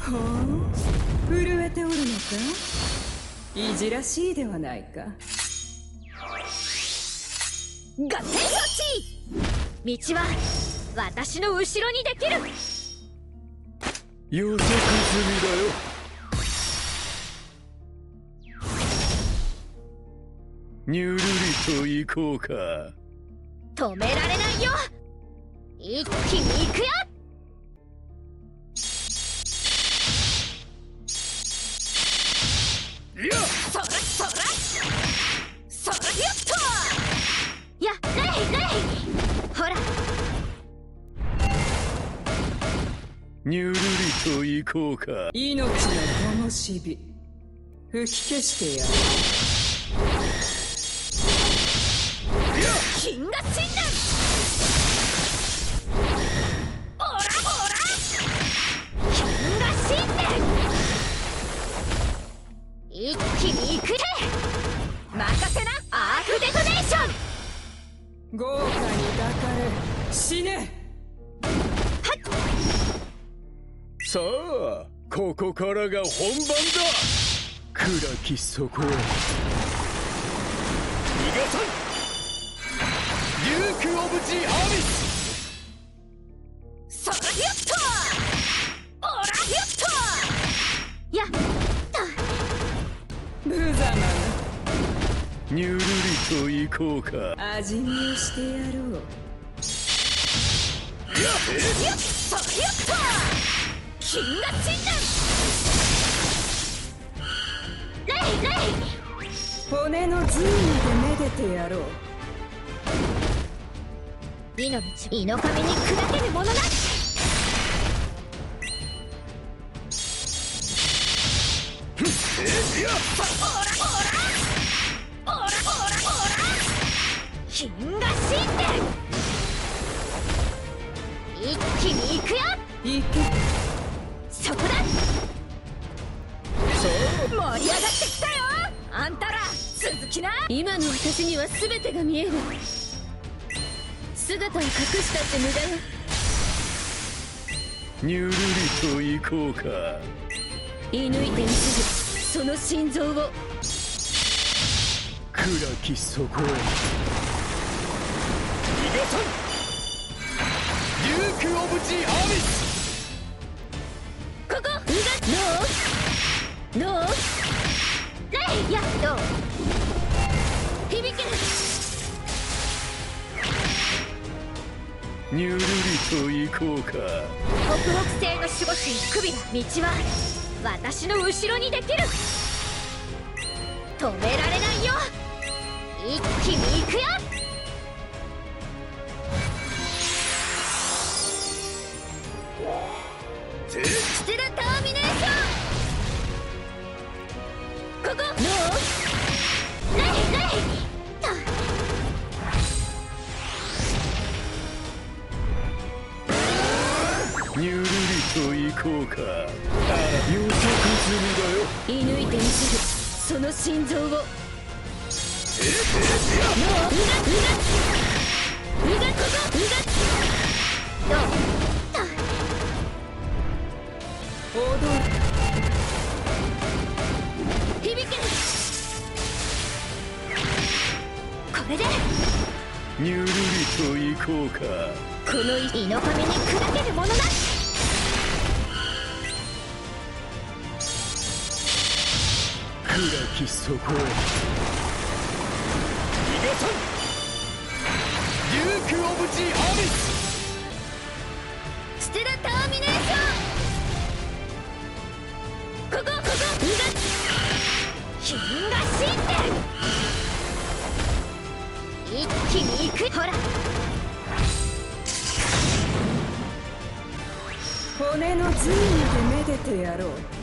ほう。震えておるのか？いじらしいではないか。合点装置！道は私の後ろにできる。予測済みだよ。にゅるりと行こうか。止められないよ。一気に行くよいやそらそらそらよっと行こうか命の灯火吹き消してやる金河神殿オ豪華に抱かれ死ね！さあここからが本番だ！暗き底へ。逃がさん！デューク・オブ・ジ・アーミス！にゅるりと行こうか。味見をしてやろうよっそらよっと金河神殿レイレイ骨の髄までめでてやろう美の道胃の神に砕けるものなえいやオ金河神殿一気に行くよ。行けそこだ。盛り上がってきたよ。あんたら続きな。今の私には全てが見える。姿を隠したって無駄よ。にゅるりと行こうか。射抜いてみせる。その心臓を暗き底へ逃がさん。デューク・オブ・ジ・アーミス。ここうがどう？どう？レイやっと響けにゅるりと行こうか。北北西の守護神クビラ道は私の後ろにできる。止められないよ一気に行くよ。テラターミネーションここ。どうレイレイとにゅるりと行こうか。あ予測済みだよ。射抜いてみせる。その心臓をどううがうがうがここうがどう踊る響けこれでにゅるりと行こうか。この胃の神に砕けるものな暗き底へ。がさんデューク・オブ・ジ・アーミスステラターミネーションここここうが金河神殿一気に行くほら骨の髄でめでてやろう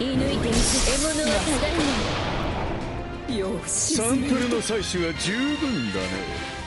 よよう沈めサンプルの採取は十分だね。